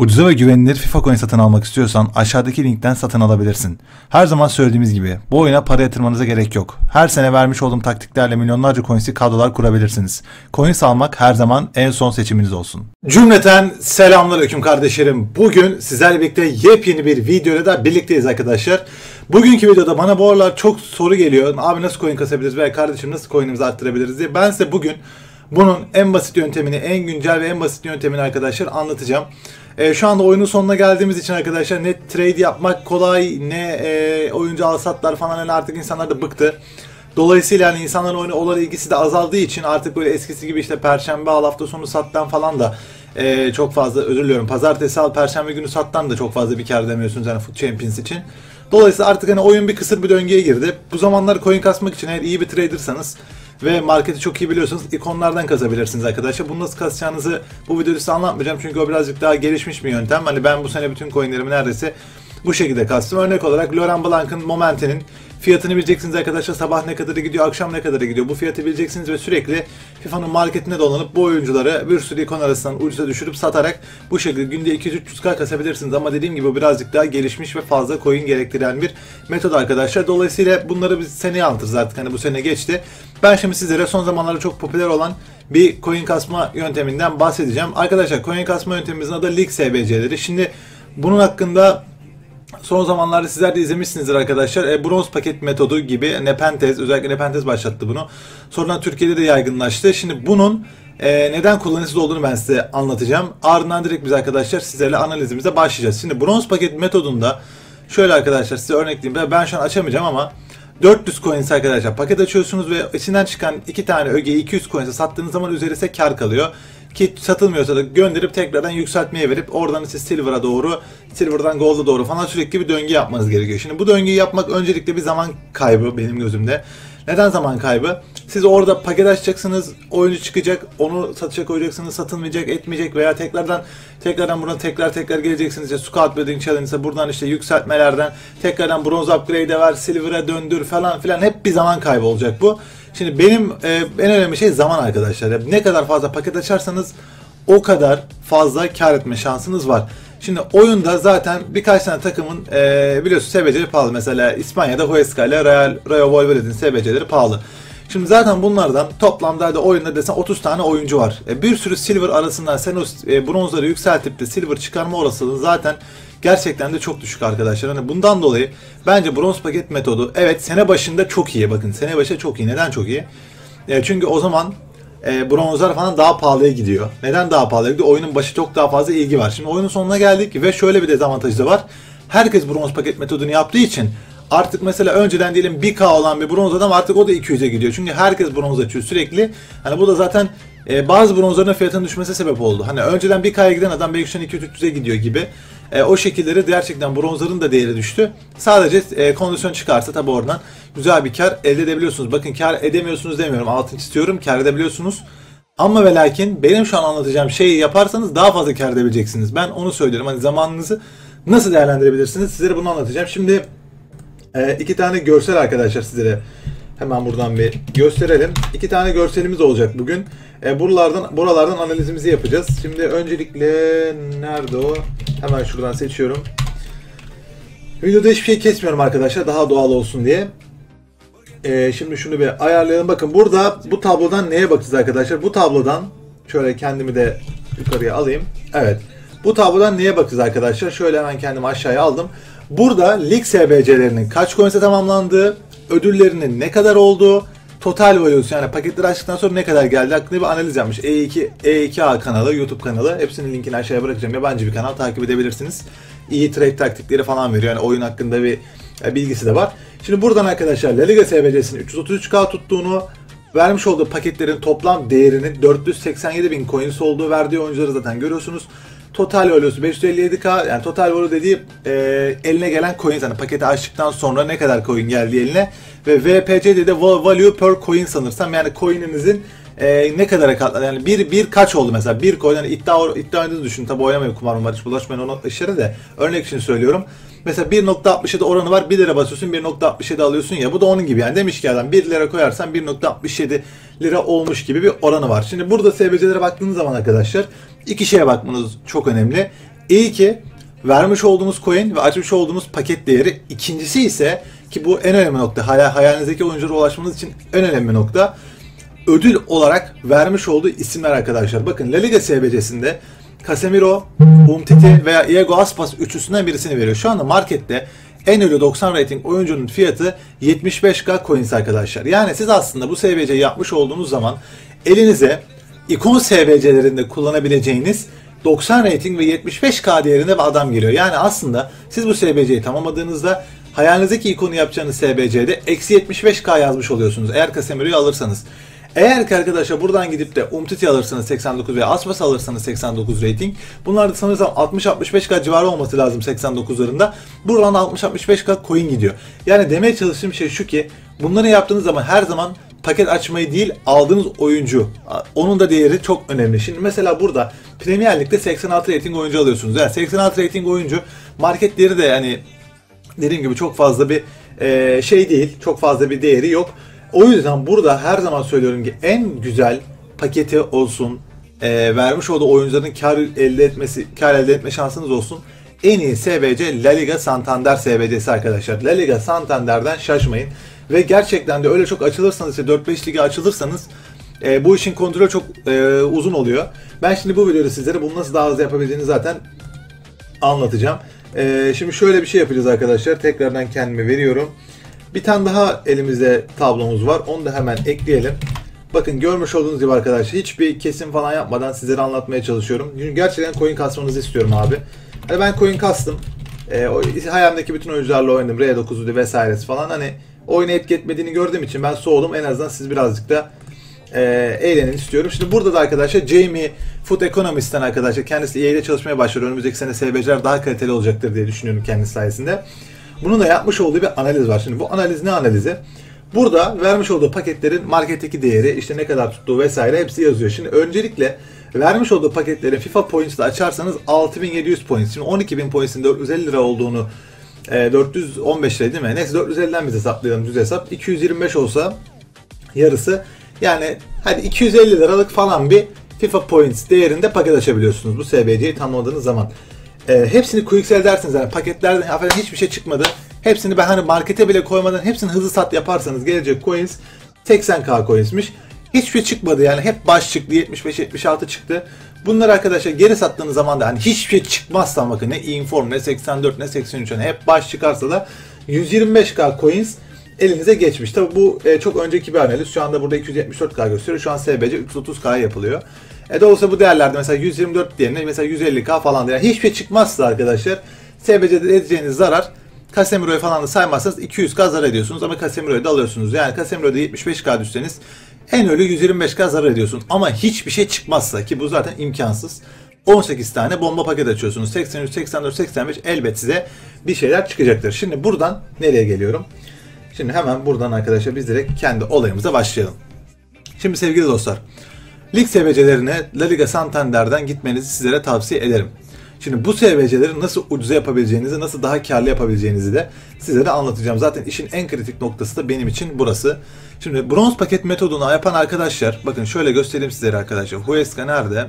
Ucuza ve güvenilir FIFA coin satın almak istiyorsan aşağıdaki linkten satın alabilirsin. Her zaman söylediğimiz gibi bu oyuna para yatırmanıza gerek yok. Her sene vermiş olduğum taktiklerle milyonlarca coins'i kadrolar kurabilirsiniz. Coins almak her zaman en son seçiminiz olsun. Cümleten selamünaleyküm kardeşlerim. Bugün sizlerle birlikte yepyeni bir videoyla da birlikteyiz arkadaşlar. Bugünkü videoda bana bu aralar çok soru geliyor. Abi nasıl coin kasabiliriz veya kardeşim nasıl coin'imizi arttırabiliriz diye. Ben size bugün bunun en basit yöntemini, en güncel ve en basit yöntemini arkadaşlar anlatacağım. E, şu anda oyunun sonuna geldiğimiz için arkadaşlar ne trade yapmak kolay ne e, oyuncu alsatlar falan yani artık insanlar da bıktı. Dolayısıyla yani insanların oyuna olan ilgisi de azaldığı için artık böyle eskisi gibi işte perşembe al hafta sonu sattan falan da e, çok fazla özür diliyorum. Pazartesi al perşembe günü sattan da çok fazla bir kar demiyorsunuz yani Foot Champions için. Dolayısıyla artık hani oyun bir kısır bir döngüye girdi. Bu zamanlar coin kasmak için eğer iyi bir tradersanız ve marketi çok iyi biliyorsunuz. ikonlardan kazabilirsiniz arkadaşlar. Bunu nasıl kasacağınızı bu videoda size anlatmayacağım. Çünkü o birazcık daha gelişmiş bir yöntem. Hani ben bu sene bütün coinlerimi neredeyse bu şekilde kastım. Örnek olarak Laurent Blanc'ın Momente'nin Fiyatını bileceksiniz arkadaşlar. Sabah ne kadar gidiyor, akşam ne kadar gidiyor. Bu fiyatı bileceksiniz ve sürekli FIFA'nın marketine dolanıp bu oyuncuları bir sürü ikon arasından ucuza düşürüp satarak bu şekilde günde 200-300k kasabilirsiniz. Ama dediğim gibi birazcık daha gelişmiş ve fazla coin gerektiren bir metod arkadaşlar. Dolayısıyla bunları biz seneye anlatırız artık. Hani bu sene geçti. Ben şimdi sizlere son zamanlarda çok popüler olan bir coin kasma yönteminden bahsedeceğim. Arkadaşlar coin kasma yöntemimizin adı League SBC'leri. Şimdi bunun hakkında Son zamanlarda sizler de izlemişsinizdir arkadaşlar. E, bronz paket metodu gibi Nepentez, özellikle Nepentez başlattı bunu. Sonra Türkiye'de de yaygınlaştı. Şimdi bunun e, neden kullanışsız olduğunu ben size anlatacağım. Ardından direkt biz arkadaşlar sizlerle analizimize başlayacağız. Şimdi bronz paket metodunda şöyle arkadaşlar size örnekleyeyim. Ben şu an açamayacağım ama 400 coins arkadaşlar paket açıyorsunuz ve içinden çıkan iki tane ögeyi 200 coins'e sattığınız zaman üzeri ise kar kalıyor. Ki satılmıyorsa da gönderip tekrardan yükseltmeye verip oradan işte silver'a doğru, silver'dan gold'a doğru falan sürekli bir döngü yapmanız gerekiyor. Şimdi bu döngüyü yapmak öncelikle bir zaman kaybı benim gözümde. Neden zaman kaybı? Siz orada paket açacaksınız, oyuncu çıkacak, onu satışa koyacaksınız, satılmayacak, etmeyecek veya tekrardan tekrardan buna tekrar tekrar geleceksiniz. İşte Scout Building Challenge'e buradan işte yükseltmelerden tekrardan bronz upgrade'e ver, silver'a döndür falan filan hep bir zaman kaybı olacak bu. Şimdi benim e, en önemli şey zaman arkadaşlar. Ne kadar fazla paket açarsanız o kadar fazla kar etme şansınız var. Şimdi oyunda zaten birkaç tane takımın e, biliyorsunuz SBC'leri pahalı. Mesela İspanya'da Huesca ile Real, Rayo Vallecano'nun SBC'leri pahalı. Şimdi zaten bunlardan toplamda da oyunda desen 30 tane oyuncu var. E, bir sürü silver arasından sen o e, bronzları yükseltip de silver çıkarma olasılığı zaten gerçekten de çok düşük arkadaşlar. Hani bundan dolayı bence bronz paket metodu evet sene başında çok iyi. Bakın sene başı çok iyi. Neden çok iyi? E, çünkü o zaman e, bronzlar falan daha pahalıya gidiyor. Neden daha pahalıya gidiyor? Oyunun başı çok daha fazla ilgi var. Şimdi oyunun sonuna geldik ve şöyle bir dezavantajı da var. Herkes bronz paket metodunu yaptığı için artık mesela önceden diyelim 1K olan bir bronz adam artık o da 200'e gidiyor. Çünkü herkes bronz açıyor sürekli. Hani bu da zaten e, bazı bronzların fiyatının düşmesi sebep oldu. Hani önceden 1K'ya giden adam belki şu an 200-300'e gidiyor gibi. E, o şekilleri gerçekten bronzların da değeri düştü. Sadece e, kondisyon çıkarsa tabi oradan güzel bir kar elde edebiliyorsunuz. Bakın kar edemiyorsunuz demiyorum. Altın istiyorum. Kar edebiliyorsunuz. Ama ve lakin benim şu an anlatacağım şeyi yaparsanız daha fazla kar edebileceksiniz. Ben onu söylüyorum. Hani zamanınızı nasıl değerlendirebilirsiniz? Sizlere bunu anlatacağım. Şimdi e, iki tane görsel arkadaşlar sizlere hemen buradan bir gösterelim. İki tane görselimiz olacak bugün. E, buralardan buralardan analizimizi yapacağız. Şimdi öncelikle nerede o? Hemen şuradan seçiyorum. Videoda hiçbir şey kesmiyorum arkadaşlar daha doğal olsun diye. Ee, şimdi şunu bir ayarlayalım. Bakın burada bu tablodan neye bakacağız arkadaşlar? Bu tablodan şöyle kendimi de yukarıya alayım. Evet. Bu tablodan neye bakacağız arkadaşlar? Şöyle hemen kendimi aşağıya aldım. Burada lig SBC'lerinin kaç coin'e tamamlandığı, ödüllerinin ne kadar olduğu, total values yani paketleri açtıktan sonra ne kadar geldi hakkında bir analiz yapmış. E2 E2A kanalı, YouTube kanalı. Hepsinin linkini aşağıya bırakacağım. Yabancı bir kanal takip edebilirsiniz. İyi trade taktikleri falan veriyor. Yani oyun hakkında bir e, bilgisi de var. Şimdi buradan arkadaşlar La Liga SBC'sinin 333K tuttuğunu, vermiş olduğu paketlerin toplam değerinin 487 bin coins olduğu verdiği oyuncuları zaten görüyorsunuz. Total value'su 557k yani total value dediği e, eline gelen coin yani paketi açtıktan sonra ne kadar coin geldi eline. Ve VPC dedi value per coin sanırsam. Yani coin'inizin e, ne kadar katladı yani bir, bir kaç oldu mesela? Bir coin yani iddia, iddia oynadığınızı düşünün. Tabi oynamayın kumar var hiç bulaşmayın onu işlere de örnek için söylüyorum. Mesela 1.67 oranı var 1 lira basıyorsun 1.67 alıyorsun ya bu da onun gibi yani demiş ki adam 1 lira koyarsan 1.67 lira olmuş gibi bir oranı var. Şimdi burada SBC'lere baktığınız zaman arkadaşlar iki şeye bakmanız çok önemli. İlki vermiş olduğunuz coin ve açmış olduğunuz paket değeri. İkincisi ise ki bu en önemli nokta. Hala hayalinizdeki oyunculara ulaşmanız için en önemli nokta. Ödül olarak vermiş olduğu isimler arkadaşlar. Bakın La Liga SBC'sinde Casemiro, Umtiti veya Diego Aspas üçlüsünden birisini veriyor. Şu anda markette en ölü 90 rating oyuncunun fiyatı 75k coins arkadaşlar. Yani siz aslında bu SBC'yi yapmış olduğunuz zaman elinize ikon SBC'lerinde kullanabileceğiniz 90 rating ve 75k değerinde bir adam geliyor. Yani aslında siz bu SBC'yi tamamladığınızda hayalinizdeki ikonu yapacağınız SBC'de eksi 75k yazmış oluyorsunuz eğer Casemiro'yu alırsanız. Eğer ki arkadaşlar buradan gidip de Umtiti alırsanız 89 veya Aspas alırsanız 89 rating. Bunlar da sanırsam 60-65k civarı olması lazım 89'larında. Buradan 60-65k coin gidiyor. Yani demeye çalıştığım şey şu ki bunları yaptığınız zaman her zaman paket açmayı değil aldığınız oyuncu. Onun da değeri çok önemli. Şimdi mesela burada Premier Lig'de 86 rating oyuncu alıyorsunuz. Yani 86 rating oyuncu market değeri de yani dediğim gibi çok fazla bir e, şey değil. Çok fazla bir değeri yok. O yüzden burada her zaman söylüyorum ki en güzel paketi olsun, e, vermiş olduğu oyuncuların kar elde etmesi, kar elde etme şansınız olsun. En iyi SBC La Liga Santander SBC'si arkadaşlar. La Liga Santander'den şaşmayın. Ve gerçekten de öyle çok açılırsanız, işte 4-5 lige açılırsanız e, bu işin kontrolü çok e, uzun oluyor. Ben şimdi bu videoda sizlere bunu nasıl daha hızlı yapabileceğini zaten anlatacağım. E, şimdi şöyle bir şey yapacağız arkadaşlar. Tekrardan kendime veriyorum. Bir tane daha elimizde tablomuz var. Onu da hemen ekleyelim. Bakın görmüş olduğunuz gibi arkadaşlar hiçbir kesim falan yapmadan sizlere anlatmaya çalışıyorum. Çünkü gerçekten coin kasmanızı istiyorum abi. Hani ben coin kastım. E, o, hayalimdeki bütün oyuncularla oynadım. R9'u vesairesi falan. Hani oyunu etki etmediğini gördüğüm için ben soğudum. En azından siz birazcık da e, eğlenin istiyorum. Şimdi burada da arkadaşlar Jamie Food Economist'ten arkadaşlar kendisi EA'de çalışmaya başlıyor. Önümüzdeki sene SBC'ler daha kaliteli olacaktır diye düşünüyorum kendisi sayesinde. Bunun da yapmış olduğu bir analiz var. Şimdi bu analiz ne analizi? Burada vermiş olduğu paketlerin marketteki değeri, işte ne kadar tuttuğu vesaire hepsi yazıyor. Şimdi öncelikle vermiş olduğu paketlerin FIFA Points'la açarsanız 6700 points. Şimdi 12000 points'in 450 lira olduğunu e, 415 lira değil mi? Neyse 450'den biz hesaplayalım düz hesap. 225 olsa yarısı yani hadi 250 liralık falan bir FIFA Points değerinde paket açabiliyorsunuz bu SBC'yi tanımladığınız zaman. E, hepsini quick dersiniz yani paketlerden affedin hiçbir şey çıkmadı. Hepsini ben hani markete bile koymadan hepsini hızlı sat yaparsanız gelecek coins 80k coinsmiş. Hiçbir şey çıkmadı yani hep baş çıktı 75-76 çıktı. Bunları arkadaşlar geri sattığınız zaman da hani hiçbir şey çıkmazsa bakın ne inform ne 84 ne 83 hani hep baş çıkarsa da 125k coins elinize geçmiş. Tabi bu e, çok önceki bir analiz. Şu anda burada 274k gösteriyor. Şu an SBC 330k yapılıyor. E dolayısıyla bu değerlerde mesela 124 diğerine mesela 150k falan yani hiçbir şey çıkmazsa arkadaşlar SBC'de edeceğiniz zarar Casemiro'yu falan da saymazsanız 200k zarar ediyorsunuz ama Casemiro'yu da alıyorsunuz. Yani Casemiro'da 75k düşseniz en ölü 125k zarar ediyorsun. Ama hiçbir şey çıkmazsa ki bu zaten imkansız. 18 tane bomba paket açıyorsunuz. 83, 84, 85 elbet size bir şeyler çıkacaktır. Şimdi buradan nereye geliyorum? Şimdi hemen buradan arkadaşlar biz direkt kendi olayımıza başlayalım. Şimdi sevgili dostlar, lig SBC'lerine La Liga Santander'den gitmenizi sizlere tavsiye ederim. Şimdi bu SBC'leri nasıl ucuza yapabileceğinizi, nasıl daha karlı yapabileceğinizi de sizlere anlatacağım. Zaten işin en kritik noktası da benim için burası. Şimdi bronz paket metodunu yapan arkadaşlar, bakın şöyle göstereyim sizlere arkadaşlar. Huesca nerede?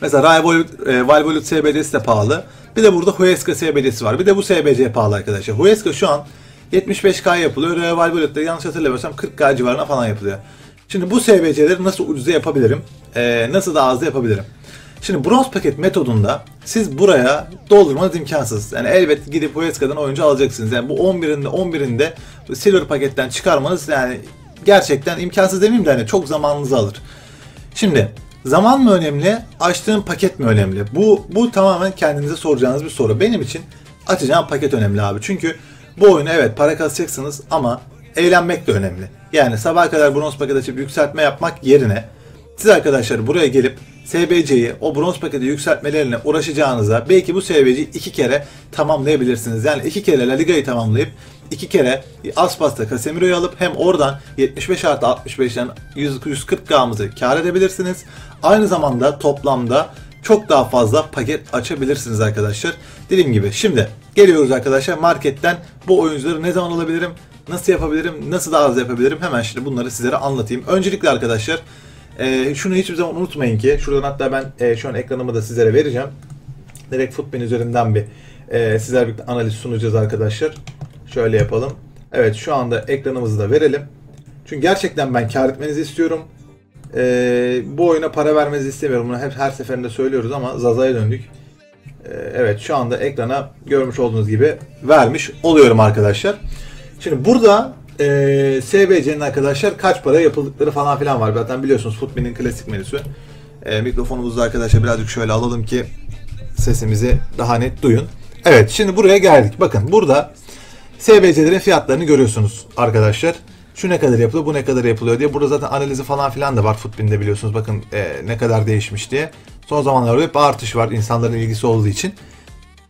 Mesela Valvolut, e, Valvolut SBC'si de pahalı. Bir de burada Huesca SBC'si var. Bir de bu SBC pahalı arkadaşlar. Huesca şu an 75K yapılıyor. Real Valvolut'ta yanlış hatırlamıyorsam 40K civarına falan yapılıyor. Şimdi bu SBC'leri nasıl ucuza yapabilirim? Ee, nasıl daha az yapabilirim? Şimdi bronz paket metodunda siz buraya doldurmanız imkansız. Yani elbet gidip Huesca'dan oyuncu alacaksınız. Yani bu 11'inde 11'inde silver paketten çıkarmanız yani gerçekten imkansız demeyeyim de hani çok zamanınızı alır. Şimdi zaman mı önemli, açtığım paket mi önemli? Bu bu tamamen kendinize soracağınız bir soru. Benim için açacağım paket önemli abi. Çünkü bu oyunu evet para kasacaksınız ama eğlenmek de önemli. Yani sabah kadar bronz paket açıp yükseltme yapmak yerine siz arkadaşlar buraya gelip SBC'yi o bronz paketi yükseltmelerine uğraşacağınıza belki bu SBC'yi iki kere tamamlayabilirsiniz. Yani iki kere La Liga'yı tamamlayıp iki kere Aspas'ta Casemiro'yu alıp hem oradan 75 artı 65'ten 140K'mızı kar edebilirsiniz. Aynı zamanda toplamda çok daha fazla paket açabilirsiniz arkadaşlar. Dediğim gibi şimdi geliyoruz arkadaşlar marketten bu oyuncuları ne zaman alabilirim? Nasıl yapabilirim? Nasıl daha az yapabilirim? Hemen şimdi bunları sizlere anlatayım. Öncelikle arkadaşlar e, şunu hiçbir zaman unutmayın ki şuradan hatta ben e, şu an ekranımı da sizlere vereceğim. Direkt Footbin üzerinden bir e, sizler bir analiz sunacağız arkadaşlar. Şöyle yapalım. Evet şu anda ekranımızı da verelim. Çünkü gerçekten ben kar etmenizi istiyorum. E, bu oyuna para vermenizi istemiyorum. Bunu hep her seferinde söylüyoruz ama Zaza'ya döndük. E, evet şu anda ekrana görmüş olduğunuz gibi vermiş oluyorum arkadaşlar. Şimdi burada e, SBC'nin arkadaşlar kaç para yapıldıkları falan filan var. Zaten biliyorsunuz Footbin'in klasik menüsü. E, mikrofonumuzu arkadaşlar birazcık şöyle alalım ki sesimizi daha net duyun. Evet şimdi buraya geldik. Bakın burada SBC'lerin fiyatlarını görüyorsunuz arkadaşlar. Şu ne kadar yapılıyor, bu ne kadar yapılıyor diye. Burada zaten analizi falan filan da var Footbin'de biliyorsunuz. Bakın e, ne kadar değişmiş diye. Son zamanlarda hep artış var insanların ilgisi olduğu için.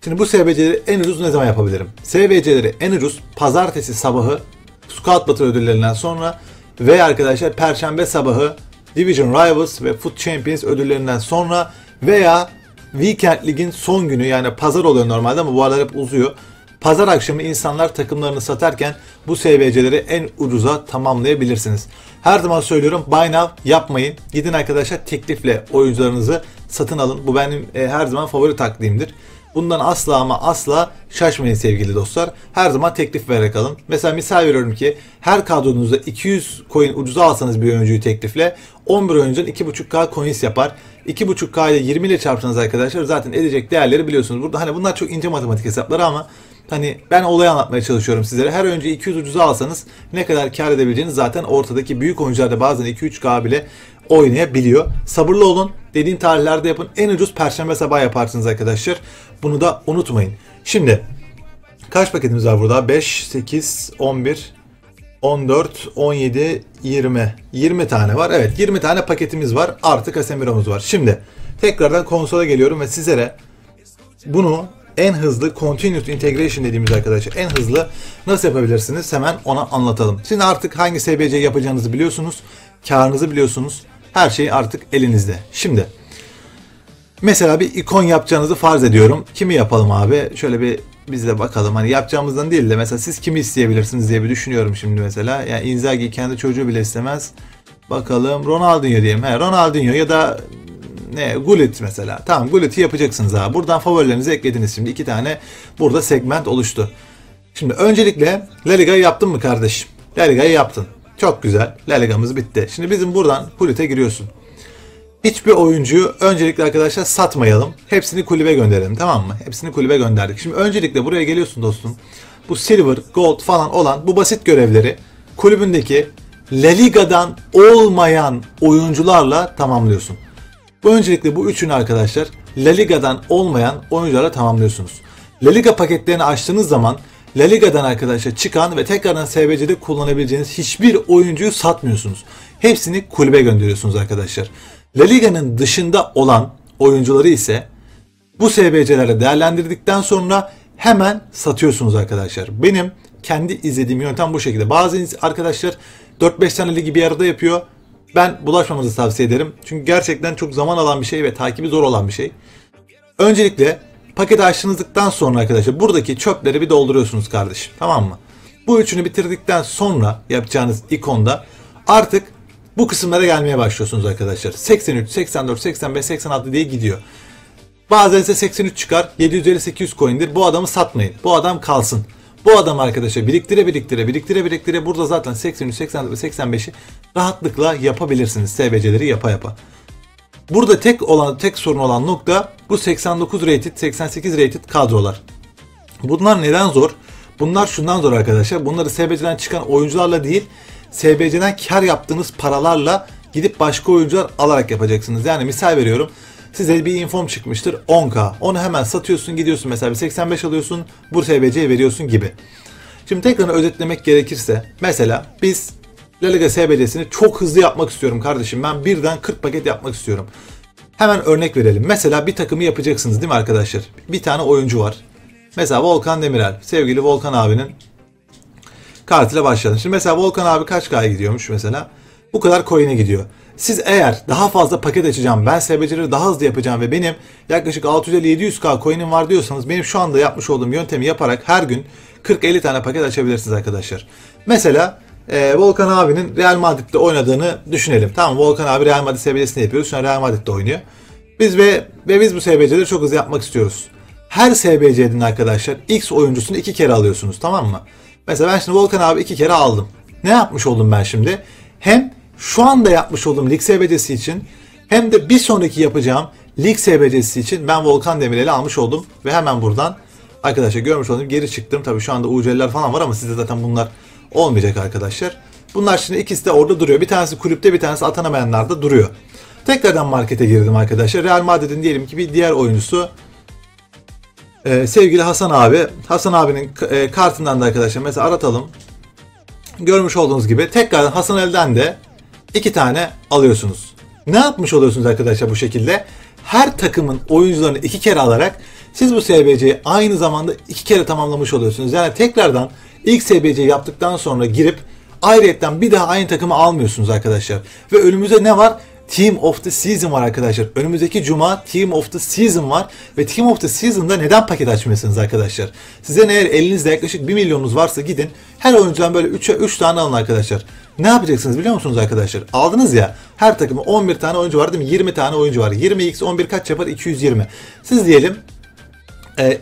Şimdi bu SBC'leri en ucuz ne zaman yapabilirim? SBC'leri en ucuz pazartesi sabahı Scout Battle ödüllerinden sonra ve arkadaşlar perşembe sabahı Division Rivals ve Foot Champions ödüllerinden sonra veya Weekend Lig'in son günü yani pazar oluyor normalde ama bu aralar hep uzuyor. Pazar akşamı insanlar takımlarını satarken bu SBC'leri en ucuza tamamlayabilirsiniz. Her zaman söylüyorum buy now yapmayın. Gidin arkadaşlar teklifle oyuncularınızı satın alın. Bu benim e, her zaman favori taktiğimdir. Bundan asla ama asla şaşmayın sevgili dostlar. Her zaman teklif vererek alın. Mesela misal veriyorum ki her kadronuzda 200 coin ucuza alsanız bir oyuncuyu teklifle 11 oyuncunun 2.5k coins yapar. 2.5k ile 20 ile çarpsanız arkadaşlar zaten edecek değerleri biliyorsunuz. Burada hani bunlar çok ince matematik hesapları ama Hani ben olayı anlatmaya çalışıyorum sizlere. Her önce 200 ucuza alsanız ne kadar kar edebileceğiniz zaten ortadaki büyük oyuncularda bazen 2-3K bile oynayabiliyor. Sabırlı olun. Dediğim tarihlerde yapın. En ucuz perşembe sabah yaparsınız arkadaşlar. Bunu da unutmayın. Şimdi kaç paketimiz var burada? 5, 8, 11, 14, 17, 20. 20 tane var. Evet 20 tane paketimiz var. Artı Casemiro'muz var. Şimdi tekrardan konsola geliyorum ve sizlere bunu en hızlı continuous integration dediğimiz arkadaşlar en hızlı nasıl yapabilirsiniz hemen ona anlatalım. Şimdi artık hangi SBC yapacağınızı biliyorsunuz. Karınızı biliyorsunuz. Her şey artık elinizde. Şimdi mesela bir ikon yapacağınızı farz ediyorum. Kimi yapalım abi? Şöyle bir biz de bakalım. Hani yapacağımızdan değil de mesela siz kimi isteyebilirsiniz diye bir düşünüyorum şimdi mesela. Yani Inzaghi kendi çocuğu bile istemez. Bakalım Ronaldinho diyelim. He, Ronaldinho ya da ne Gullit mesela. Tamam Gullit'i yapacaksınız abi. Buradan favorilerinizi eklediniz şimdi. iki tane burada segment oluştu. Şimdi öncelikle La Liga'yı yaptın mı kardeşim? La Liga'yı yaptın. Çok güzel. La Liga'mız bitti. Şimdi bizim buradan Gullit'e giriyorsun. Hiçbir oyuncuyu öncelikle arkadaşlar satmayalım. Hepsini kulübe gönderelim tamam mı? Hepsini kulübe gönderdik. Şimdi öncelikle buraya geliyorsun dostum. Bu silver, gold falan olan bu basit görevleri kulübündeki La Liga'dan olmayan oyuncularla tamamlıyorsun. Bu öncelikle bu üçünü arkadaşlar La Liga'dan olmayan oyuncularla tamamlıyorsunuz. La Liga paketlerini açtığınız zaman La Liga'dan arkadaşlar çıkan ve tekrardan SBC'de kullanabileceğiniz hiçbir oyuncuyu satmıyorsunuz. Hepsini kulübe gönderiyorsunuz arkadaşlar. La Liga'nın dışında olan oyuncuları ise bu SBC'lerle değerlendirdikten sonra hemen satıyorsunuz arkadaşlar. Benim kendi izlediğim yöntem bu şekilde. Bazı arkadaşlar 4-5 tane ligi bir arada yapıyor. Ben bulaşmamanızı tavsiye ederim. Çünkü gerçekten çok zaman alan bir şey ve takibi zor olan bir şey. Öncelikle paketi açtığınızdan sonra arkadaşlar buradaki çöpleri bir dolduruyorsunuz kardeşim. Tamam mı? Bu üçünü bitirdikten sonra yapacağınız ikonda artık bu kısımlara gelmeye başlıyorsunuz arkadaşlar. 83, 84, 85, 86 diye gidiyor. Bazen ise 83 çıkar. 750-800 coin'dir. Bu adamı satmayın. Bu adam kalsın. Bu adam arkadaşa biriktire biriktire biriktire biriktire burada zaten 83, 84 ve 85'i rahatlıkla yapabilirsiniz. SBC'leri yapa yapa. Burada tek olan tek sorun olan nokta bu 89 rated, 88 rated kadrolar. Bunlar neden zor? Bunlar şundan zor arkadaşlar. Bunları SBC'den çıkan oyuncularla değil, SBC'den kar yaptığınız paralarla gidip başka oyuncular alarak yapacaksınız. Yani misal veriyorum. Size bir inform çıkmıştır 10k. Onu hemen satıyorsun gidiyorsun mesela bir 85 alıyorsun bu SBC'ye veriyorsun gibi. Şimdi tekrar özetlemek gerekirse mesela biz La Liga SBC'sini çok hızlı yapmak istiyorum kardeşim. Ben birden 40 paket yapmak istiyorum. Hemen örnek verelim. Mesela bir takımı yapacaksınız değil mi arkadaşlar? Bir tane oyuncu var. Mesela Volkan Demirel. Sevgili Volkan abinin kartıyla başlayalım. Şimdi mesela Volkan abi kaç K'ya gidiyormuş mesela? Bu kadar coin'e gidiyor. Siz eğer daha fazla paket açacağım, ben SBC'leri daha hızlı yapacağım ve benim yaklaşık 650-700k coin'im var diyorsanız benim şu anda yapmış olduğum yöntemi yaparak her gün 40-50 tane paket açabilirsiniz arkadaşlar. Mesela e, Volkan abinin Real Madrid'de oynadığını düşünelim. Tamam Volkan abi Real Madrid seviyesinde yapıyoruz. Şu an Real Madrid'de oynuyor. Biz ve, ve biz bu SBC'leri çok hızlı yapmak istiyoruz. Her SBC'nin arkadaşlar X oyuncusunu iki kere alıyorsunuz tamam mı? Mesela ben şimdi Volkan abi iki kere aldım. Ne yapmış oldum ben şimdi? Hem şu anda yapmış olduğum lig SBC'si için hem de bir sonraki yapacağım lig SBC'si için ben Volkan Demirel'i almış oldum. Ve hemen buradan arkadaşlar görmüş oldum geri çıktım. Tabii şu anda UC'ler falan var ama sizde zaten bunlar olmayacak arkadaşlar. Bunlar şimdi ikisi de orada duruyor. Bir tanesi kulüpte bir tanesi atanamayanlarda duruyor. Tekrardan markete girdim arkadaşlar. Real Madrid'in diyelim ki bir diğer oyuncusu ee, sevgili Hasan abi. Hasan abinin e, kartından da arkadaşlar mesela aratalım. Görmüş olduğunuz gibi tekrardan Hasan elden de iki tane alıyorsunuz. Ne yapmış oluyorsunuz arkadaşlar bu şekilde? Her takımın oyuncularını iki kere alarak siz bu SBC'yi aynı zamanda iki kere tamamlamış oluyorsunuz. Yani tekrardan ilk SBC yaptıktan sonra girip ayrıyetten bir daha aynı takımı almıyorsunuz arkadaşlar. Ve önümüzde ne var? Team of the Season var arkadaşlar. Önümüzdeki cuma Team of the Season var. Ve Team of the Season'da neden paket açmıyorsunuz arkadaşlar? Size eğer elinizde yaklaşık 1 milyonunuz varsa gidin her oyuncudan böyle 3'e 3 tane alın arkadaşlar. Ne yapacaksınız biliyor musunuz arkadaşlar? Aldınız ya her takımı 11 tane oyuncu var değil mi? 20 tane oyuncu var. 20x 11 kaç yapar? 220. Siz diyelim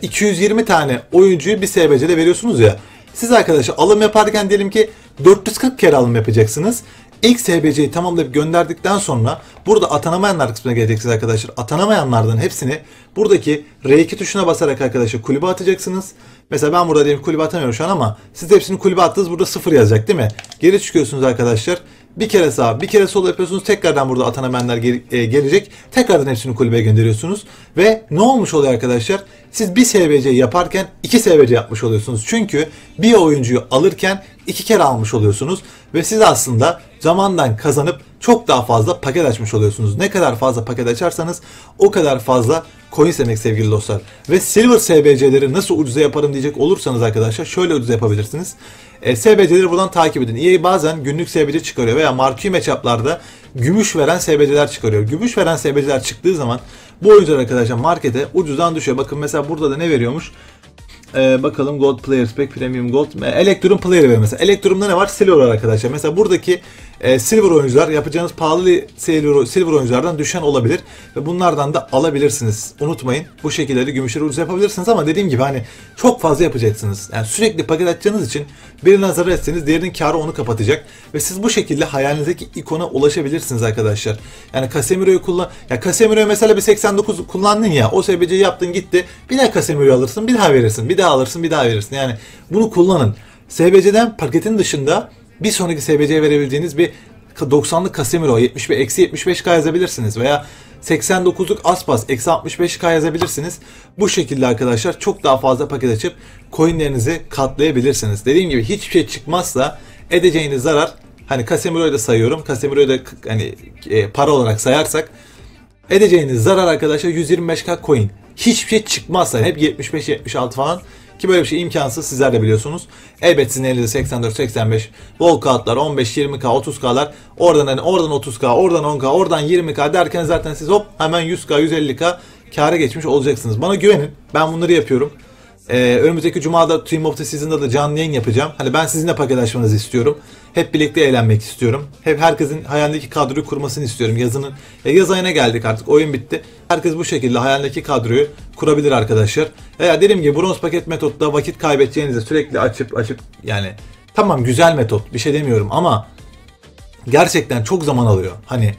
220 e, tane oyuncuyu bir SBC'de veriyorsunuz ya. Siz arkadaşlar alım yaparken diyelim ki 440 kere alım yapacaksınız. İlk SBC'yi tamamlayıp gönderdikten sonra burada atanamayanlar kısmına geleceksiniz arkadaşlar. Atanamayanlardan hepsini buradaki R2 tuşuna basarak arkadaşlar kulübe atacaksınız. Mesela ben burada diyelim kulübe atamıyorum şu an ama siz hepsini kulübe attınız burada sıfır yazacak değil mi? Geri çıkıyorsunuz arkadaşlar. Bir kere sağ, bir kere sol yapıyorsunuz. Tekrardan burada atanamenler gel- e, gelecek. Tekrardan hepsini kulübeye gönderiyorsunuz. Ve ne olmuş oluyor arkadaşlar? Siz bir SBC yaparken iki SBC yapmış oluyorsunuz. Çünkü bir oyuncuyu alırken iki kere almış oluyorsunuz. Ve siz aslında zamandan kazanıp çok daha fazla paket açmış oluyorsunuz. Ne kadar fazla paket açarsanız o kadar fazla coin demek sevgili dostlar. Ve Silver SBC'leri nasıl ucuza yaparım diyecek olursanız arkadaşlar şöyle ucuza yapabilirsiniz. E, SBC'leri buradan takip edin. EA bazen günlük SBC çıkarıyor veya marquee matchup'larda gümüş veren SBC'ler çıkarıyor. Gümüş veren SBC'ler çıktığı zaman bu oyuncular arkadaşlar markete ucuzdan düşüyor. Bakın mesela burada da ne veriyormuş? Ee, bakalım Gold Player Spec Premium Gold. Ee, Electrum Player mesela. Electrum'da ne var? Silver arkadaşlar. Mesela buradaki e, Silver oyuncular yapacağınız pahalı Silver, Silver oyunculardan düşen olabilir. Ve bunlardan da alabilirsiniz. Unutmayın. Bu şekilde de gümüşleri ucuz yapabilirsiniz ama dediğim gibi hani çok fazla yapacaksınız. Yani sürekli paket açacağınız için birine zarar etseniz diğerinin karı onu kapatacak. Ve siz bu şekilde hayalinizdeki ikona ulaşabilirsiniz arkadaşlar. Yani Casemiro'yu kullan... Ya Casemiro'yu mesela bir 89 kullandın ya. O SBC'yi yaptın gitti. Bir daha Casemiro'yu alırsın. Bir daha verirsin. Bir daha alırsın. Bir daha verirsin. Yani bunu kullanın. SBC'den paketin dışında bir sonraki SBC'ye verebileceğiniz bir 90'lık Casemiro 75 eksi 75k yazabilirsiniz veya 89'luk Aspas eksi 65k yazabilirsiniz. Bu şekilde arkadaşlar çok daha fazla paket açıp coinlerinizi katlayabilirsiniz. Dediğim gibi hiçbir şey çıkmazsa edeceğiniz zarar hani Casemiro'yu da sayıyorum. Casemiro'yu da hani e, para olarak sayarsak edeceğiniz zarar arkadaşlar 125k coin. Hiçbir şey çıkmazsa hep 75 76 falan ki böyle bir şey imkansız sizler de biliyorsunuz. Elbet sizin elinizde 84, 85 walkoutlar, 15, 20k, 30k'lar. Oradan hani oradan 30k, oradan 10k, oradan 20k derken zaten siz hop hemen 100k, 150k kâra geçmiş olacaksınız. Bana güvenin. Ben bunları yapıyorum. Ee, önümüzdeki cumada Team of the Season'da da canlı yayın yapacağım. Hani ben sizinle paketleşmenizi istiyorum. Hep birlikte eğlenmek istiyorum. Hep herkesin hayalindeki kadroyu kurmasını istiyorum. Yazının e, yaz ayına geldik artık. Oyun bitti. Herkes bu şekilde hayalindeki kadroyu kurabilir arkadaşlar. Veya dediğim gibi bronz paket metotta vakit kaybedeceğinizi sürekli açıp açıp yani tamam güzel metot bir şey demiyorum ama gerçekten çok zaman alıyor. Hani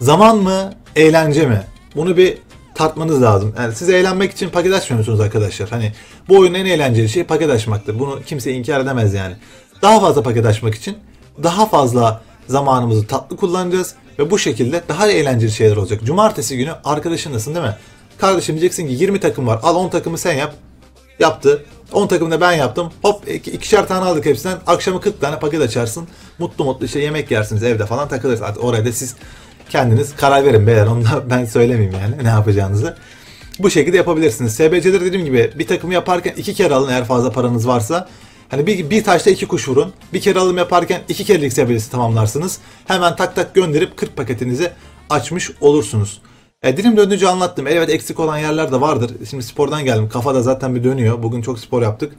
zaman mı eğlence mi? Bunu bir tartmanız lazım. Yani siz eğlenmek için paket açmıyorsunuz arkadaşlar. Hani bu oyunun en eğlenceli şey paket açmaktır. Bunu kimse inkar edemez yani. Daha fazla paket açmak için daha fazla zamanımızı tatlı kullanacağız ve bu şekilde daha eğlenceli şeyler olacak. Cumartesi günü arkadaşınlasın değil mi? Kardeşim diyeceksin ki 20 takım var. Al 10 takımı sen yap. Yaptı. 10 takımı da ben yaptım. Hop ikişer tane aldık hepsinden. Akşamı 40 tane paket açarsın. Mutlu mutlu işte yemek yersiniz evde falan takılırsınız. Artık oraya da siz kendiniz karar verin beyler. Onu da ben söylemeyeyim yani ne yapacağınızı. Bu şekilde yapabilirsiniz. SBC'leri dediğim gibi bir takımı yaparken iki kere alın eğer fazla paranız varsa. Hani bir, bir taşta iki kuş vurun. Bir kere alım yaparken iki kerelik SBC'si tamamlarsınız. Hemen tak tak gönderip 40 paketinizi açmış olursunuz. E, dilim döndüğünce anlattım. Evet eksik olan yerler de vardır. Şimdi spordan geldim. Kafada zaten bir dönüyor. Bugün çok spor yaptık.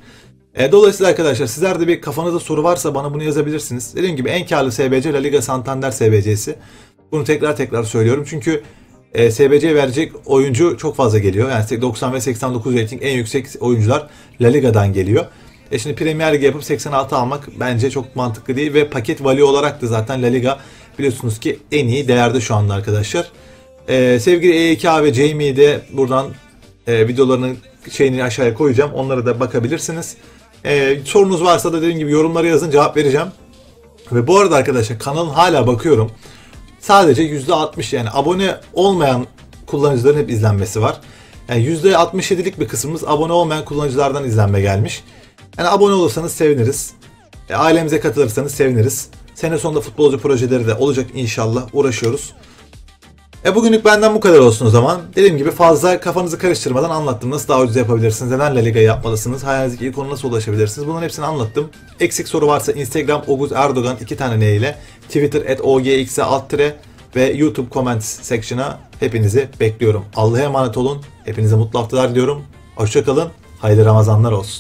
E, dolayısıyla arkadaşlar sizler de bir kafanızda soru varsa bana bunu yazabilirsiniz. Dediğim gibi en karlı SBC La Liga Santander SBC'si. Bunu tekrar tekrar söylüyorum. Çünkü e, SBC verecek oyuncu çok fazla geliyor. Yani 90 ve 89 rating en yüksek oyuncular La Liga'dan geliyor. E şimdi Premier Lig yapıp 86 almak bence çok mantıklı değil ve paket value olarak da zaten La Liga biliyorsunuz ki en iyi değerde şu anda arkadaşlar. E, sevgili E2A ve Jamie'yi de buradan e, videolarının şeyini aşağıya koyacağım. Onlara da bakabilirsiniz. E, sorunuz varsa da dediğim gibi yorumlara yazın cevap vereceğim. Ve bu arada arkadaşlar kanalın hala bakıyorum. Sadece %60 yani abone olmayan kullanıcıların hep izlenmesi var. Yani %67'lik bir kısmımız abone olmayan kullanıcılardan izlenme gelmiş. Yani abone olursanız seviniriz. E, ailemize katılırsanız seviniriz. Sene sonunda futbolcu projeleri de olacak inşallah. Uğraşıyoruz. E bugünlük benden bu kadar olsun o zaman. Dediğim gibi fazla kafanızı karıştırmadan anlattım. Nasıl daha ucuz yapabilirsiniz? Neden La Liga yapmalısınız? Hayalinizdeki ilk konu nasıl ulaşabilirsiniz? Bunların hepsini anlattım. Eksik soru varsa Instagram Oguz Erdogan iki tane ne ile Twitter at OGX'e alt tire ve YouTube comments section'a hepinizi bekliyorum. Allah'a emanet olun. Hepinize mutlu haftalar diliyorum. Hoşçakalın. Hayırlı Ramazanlar olsun.